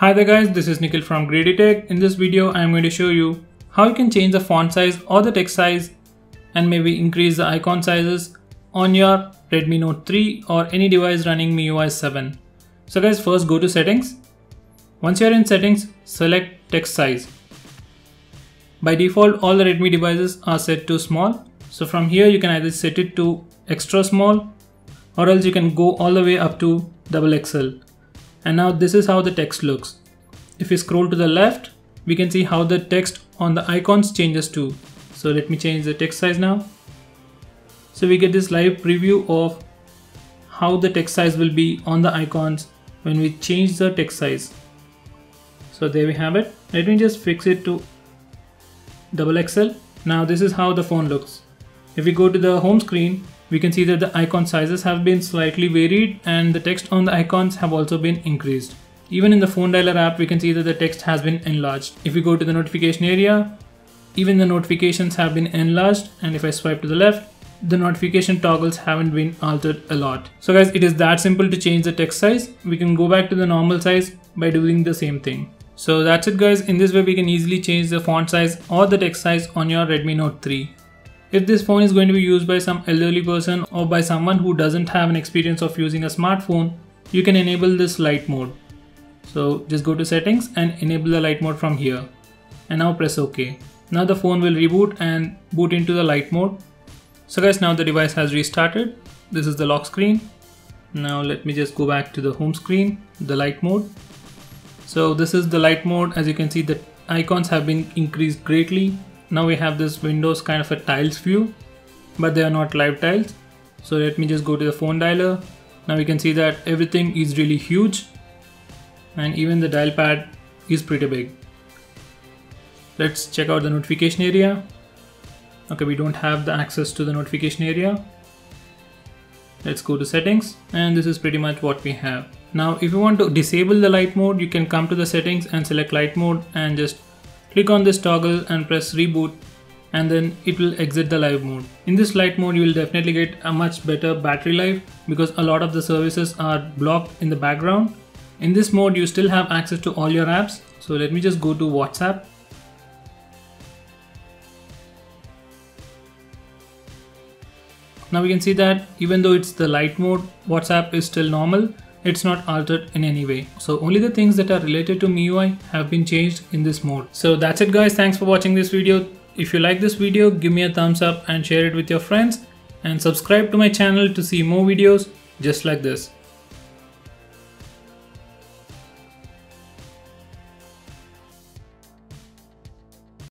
Hi there guys, this is Nikhil from Greedy Tech. In this video, I am going to show you how you can change the font size or the text size and maybe increase the icon sizes on your Redmi Note 3 or any device running MIUI 7. So guys, first go to settings. Once you're in settings, select text size. By default, all the Redmi devices are set to small. So from here, you can either set it to extra small or else you can go all the way up to double XL and now this is how the text looks. If we scroll to the left, we can see how the text on the icons changes too. So let me change the text size now. So we get this live preview of how the text size will be on the icons when we change the text size. So there we have it. Let me just fix it to double XL. Now this is how the phone looks. If we go to the home screen, we can see that the icon sizes have been slightly varied and the text on the icons have also been increased. Even in the phone dialer app, we can see that the text has been enlarged. If we go to the notification area, even the notifications have been enlarged and if I swipe to the left, the notification toggles haven't been altered a lot. So guys, it is that simple to change the text size. We can go back to the normal size by doing the same thing. So that's it guys. In this way, we can easily change the font size or the text size on your Redmi Note 3. If this phone is going to be used by some elderly person or by someone who doesn't have an experience of using a smartphone, you can enable this light mode. So just go to settings and enable the light mode from here. And now press OK. Now the phone will reboot and boot into the light mode. So guys, now the device has restarted. This is the lock screen. Now let me just go back to the home screen, the light mode. So this is the light mode. As you can see, the icons have been increased greatly now we have this windows kind of a tiles view but they are not live tiles. So let me just go to the phone dialer. Now we can see that everything is really huge and even the dial pad is pretty big. Let's check out the notification area. Okay we don't have the access to the notification area. Let's go to settings and this is pretty much what we have. Now if you want to disable the light mode you can come to the settings and select light mode and just Click on this toggle and press reboot and then it will exit the live mode. In this light mode you will definitely get a much better battery life because a lot of the services are blocked in the background. In this mode you still have access to all your apps. So let me just go to WhatsApp. Now we can see that even though it's the light mode, WhatsApp is still normal it's not altered in any way. So only the things that are related to MIUI have been changed in this mode. So that's it guys. Thanks for watching this video. If you like this video, give me a thumbs up and share it with your friends and subscribe to my channel to see more videos just like this.